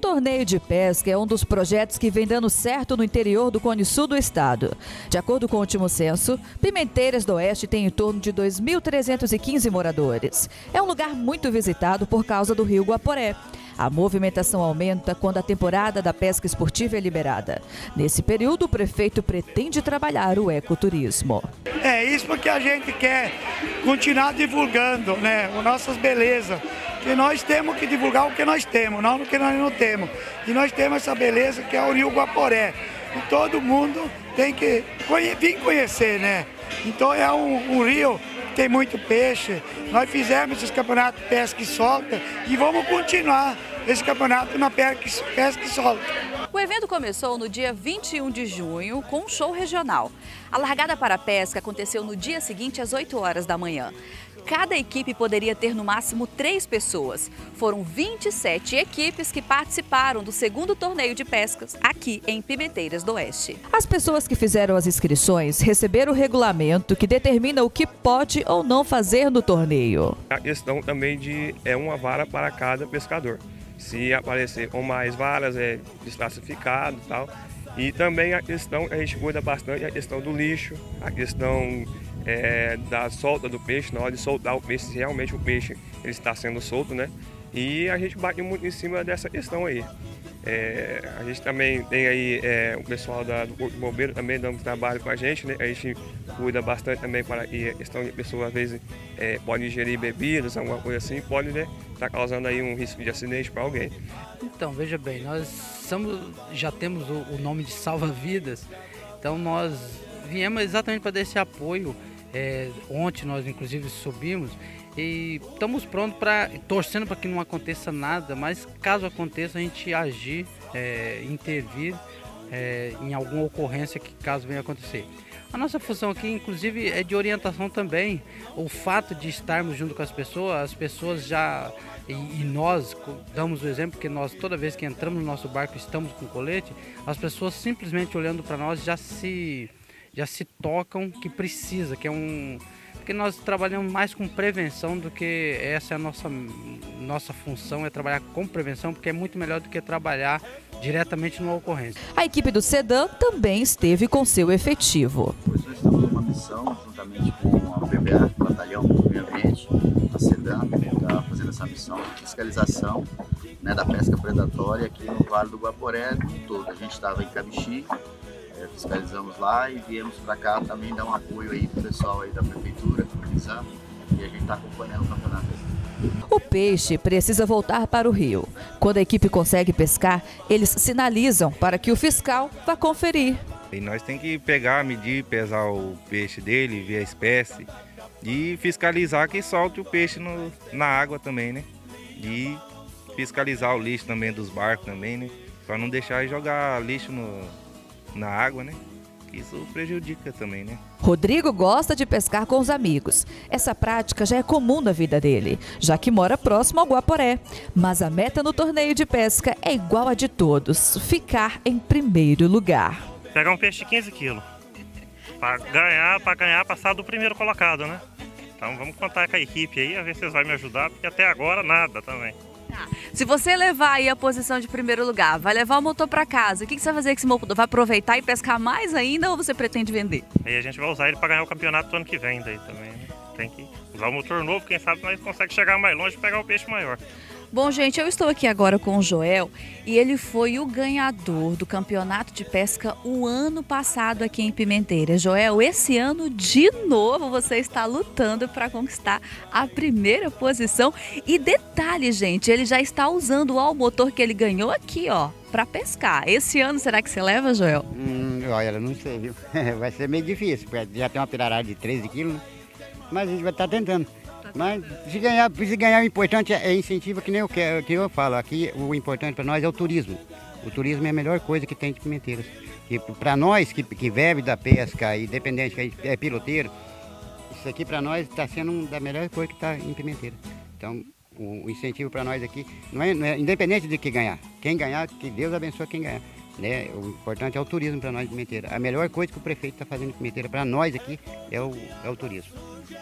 torneio de pesca é um dos projetos que vem dando certo no interior do Cone Sul do estado. De acordo com o último censo, Pimenteiras do Oeste tem em torno de 2.315 moradores. É um lugar muito visitado por causa do rio Guaporé. A movimentação aumenta quando a temporada da pesca esportiva é liberada. Nesse período, o prefeito pretende trabalhar o ecoturismo. É isso porque a gente quer continuar divulgando né, as nossas belezas. Que nós temos que divulgar o que nós temos, não o que nós não temos. E nós temos essa beleza que é o Rio Guaporé. E todo mundo tem que vir conhecer, né? Então é um, um rio tem muito peixe. Nós fizemos esses campeonatos de pesca e solta e vamos continuar esse campeonato na pesca e solta. O evento começou no dia 21 de junho com um show regional. A largada para a pesca aconteceu no dia seguinte às 8 horas da manhã. Cada equipe poderia ter no máximo três pessoas. Foram 27 equipes que participaram do segundo torneio de pescas aqui em Pimenteiras do Oeste. As pessoas que fizeram as inscrições receberam o regulamento que determina o que pode ou não fazer no torneio. A questão também de é uma vara para cada pescador. Se aparecer com mais varas, é desclassificado e tal. E também a questão, a gente cuida bastante a questão do lixo, a questão é, da solta do peixe, na hora de soltar o peixe, se realmente o peixe ele está sendo solto, né? E a gente bate muito em cima dessa questão aí. É, a gente também tem aí é, o pessoal da, do Corpo Bombeiro também dando trabalho com a gente, né? A gente cuida bastante também para que a questão de pessoas às vezes é, pode ingerir bebidas, alguma coisa assim, pode né, tá causando aí um risco de acidente para alguém. Então, veja bem, nós somos, já temos o, o nome de salva-vidas, então nós viemos exatamente para dar esse apoio é, ontem nós inclusive subimos e estamos prontos para torcendo para que não aconteça nada, mas caso aconteça a gente agir, é, intervir é, em alguma ocorrência que caso venha acontecer. A nossa função aqui, inclusive, é de orientação também. O fato de estarmos junto com as pessoas, as pessoas já e, e, nós damos o exemplo que nós toda vez que entramos no nosso barco estamos com colete, as pessoas simplesmente olhando para nós já se já se tocam que precisa, que é um porque nós trabalhamos mais com prevenção do que essa é a nossa nossa função é trabalhar com prevenção, porque é muito melhor do que trabalhar diretamente numa ocorrência. A equipe do Sedan também esteve com seu efetivo. Nós estamos numa missão juntamente com a PBA, Batalhão do Meio Ambiente, a Sedan, está fazendo essa missão de fiscalização né, da pesca predatória aqui no Vale do Guaporé todo. A gente estava em Cabixi, é, fiscalizamos lá e viemos para cá também dar um apoio aí pro pessoal aí da prefeitura, organizando, e a gente está acompanhando o campeonato O peixe precisa voltar para o rio. Quando a equipe consegue pescar, eles sinalizam para que o fiscal vá conferir. E nós tem que pegar, medir, pesar o peixe dele, ver a espécie e fiscalizar que solte o peixe no, na água também, né? E fiscalizar o lixo também dos barcos também, né? Para não deixar jogar lixo no, na água, né? Isso prejudica também, né? Rodrigo gosta de pescar com os amigos. Essa prática já é comum na vida dele, já que mora próximo ao Guaporé. Mas a meta no torneio de pesca é igual a de todos: ficar em primeiro lugar. Pegar um peixe de 15 quilos. Para ganhar, para ganhar, passar do primeiro colocado, né? Então vamos contar com a equipe aí, a ver se vocês vão me ajudar, porque até agora nada também. Tá. Se você levar aí a posição de primeiro lugar, vai levar o motor para casa, o que, que, você vai fazer com esse motor? Vai aproveitar e pescar mais ainda ou você pretende vender? Aí a gente vai usar ele para ganhar o campeonato do ano que vem daí também. Né? Tem que usar o motor novo, quem sabe nós consegue chegar mais longe e pegar o peixe maior. Bom, gente, eu estou aqui agora com o Joel e ele foi o ganhador do campeonato de pesca o ano passado aqui em Pimenteira. Joel, esse ano de novo você está lutando para conquistar a primeira posição. E detalhe, gente, ele já está usando o motor que ele ganhou aqui, ó, para pescar. Esse ano será que você leva, Joel? Hum, olha, não sei, viu? Vai ser meio difícil, porque já tem uma pirarada de 13 quilos, né? Mas a gente vai estar tá tentando. Mas se ganhar, se ganhar o importante é incentivo, que nem eu, que eu falo. Aqui o importante para nós é o turismo. O turismo é a melhor coisa que tem de Pimenteiras. E para nós que, que vive da pesca, independente que é piloteiro, isso aqui para nós está sendo uma da melhor coisa que está em Pimenteira. Então, o, incentivo para nós aqui, não é, não é, independente de que ganhar. Quem ganhar, que Deus abençoe quem ganhar. Né? O importante é o turismo para nós de Pimenteira. A melhor coisa que o prefeito está fazendo em Pimenteira para nós aqui é o, é o turismo.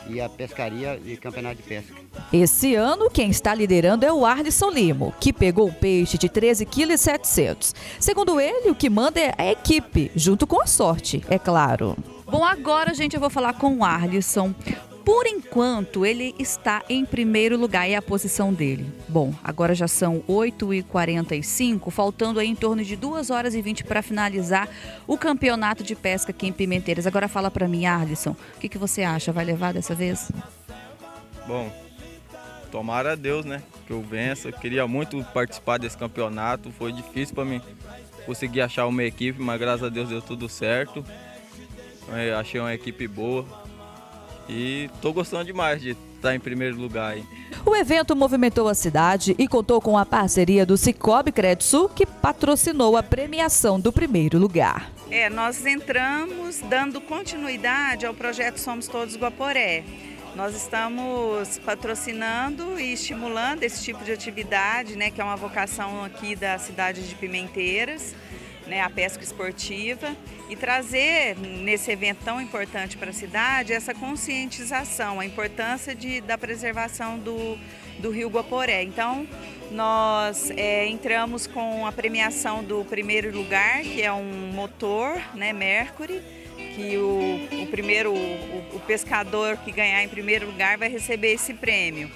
E a pescaria e campeonato de pesca. Esse ano, quem está liderando é o Arlisson Limo, que pegou o peixe de 13,7 kg. Segundo ele, o que manda é a equipe, junto com a sorte, é claro. Bom, agora, gente, eu vou falar com o Arlisson. Por enquanto, ele está em primeiro lugar e a posição dele. Bom, agora já são 8h45, faltando aí em torno de 2 horas e 20 para finalizar o campeonato de pesca aqui em Pimenteiras. Agora fala para mim, Arlisson, o que, que você acha? Vai levar dessa vez? Bom, tomara a Deus, né? Que eu vença. Eu queria muito participar desse campeonato. Foi difícil para mim conseguir achar uma equipe, mas graças a Deus deu tudo certo. Eu achei uma equipe boa e estou gostando demais de estar em primeiro lugar. Aí. O evento movimentou a cidade e contou com a parceria do Cicobi Credsul, que patrocinou a premiação do primeiro lugar. É, nós entramos dando continuidade ao projeto Somos Todos Guaporé. Nós estamos patrocinando e estimulando esse tipo de atividade, né, que é uma vocação aqui da cidade de Pimenteiras né, a pesca esportiva e trazer nesse evento tão importante para a cidade essa conscientização, a importância de, da preservação do, do rio Guaporé. Então, nós é, entramos com a premiação do primeiro lugar, que é um motor, né, Mercury, que o, o primeiro, o, o pescador que ganhar em primeiro lugar vai receber esse prêmio.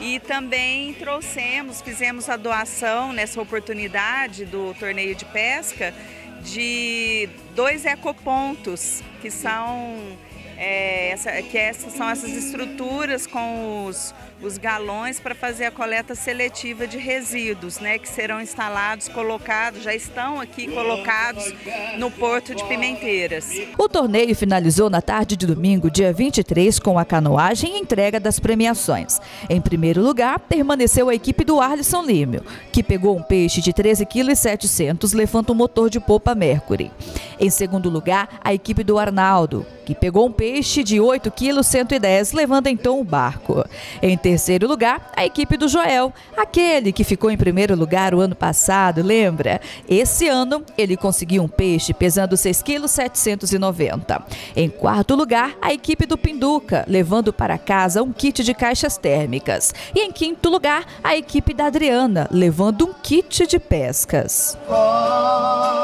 E também trouxemos, fizemos a doação nessa oportunidade do torneio de pesca de dois ecopontos, que são é, essa, que essas são essas estruturas com os, os galões para fazer a coleta seletiva de resíduos, né, que serão instalados, colocados, já estão aqui colocados no Porto de Pimenteiras. O torneio finalizou na tarde de domingo, dia 23, com a canoagem e entrega das premiações. Em primeiro lugar, permaneceu a equipe do Arlisson Límio, que pegou um peixe de 13,7 kg, levando um motor de popa Mercury. Em segundo lugar, a equipe do Arnaldo, que pegou um peixe de 8 kg 110, levando então o barco. Em terceiro lugar, a equipe do Joel, aquele que ficou em primeiro lugar o ano passado, lembra? Esse ano, ele conseguiu um peixe pesando 6 kg 790. Em quarto lugar, a equipe do Pinduca, levando para casa um kit de caixas térmicas. E em quinto lugar, a equipe da Adriana, levando um kit de pescas. Fora.